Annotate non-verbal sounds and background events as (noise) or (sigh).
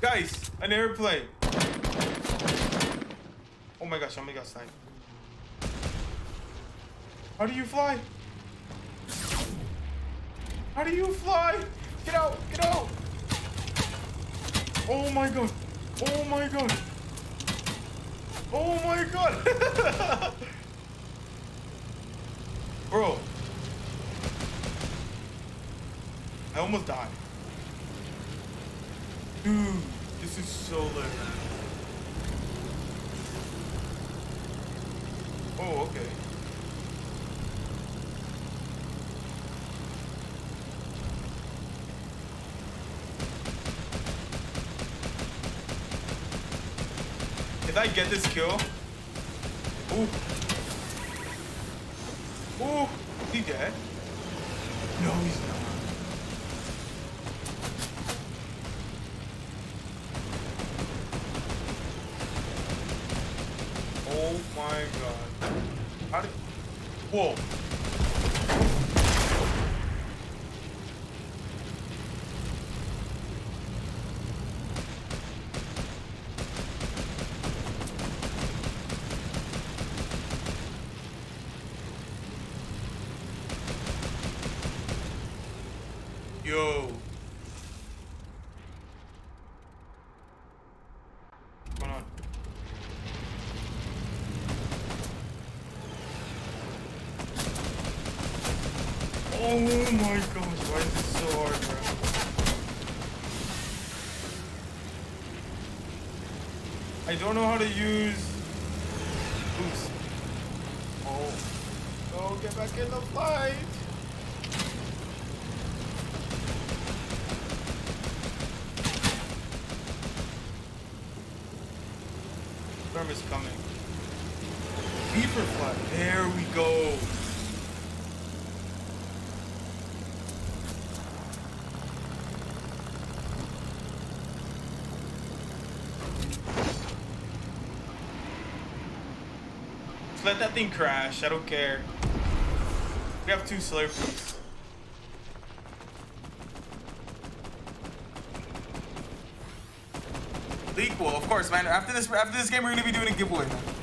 Guys, an airplane. Oh my gosh, oh my gosh, sniped. How do you fly? How do you fly? Get out, get out. Oh my god. Oh my god. Oh my god. (laughs) Bro. I almost died. Dude, this is so lit. Oh, okay. If I get this kill, ooh, ooh, he dead? No, he's not. Oh my god. How did... Whoa. Yo. Oh my gosh, why is this so hard, bro? I don't know how to use boost. Oh. No, get back in the fight. Storm is coming. Beeper fly. There we go. Let that thing crash. I don't care. We have two slurpees. Leak well, of course, man. After this, after this game, we're gonna be doing a giveaway, man.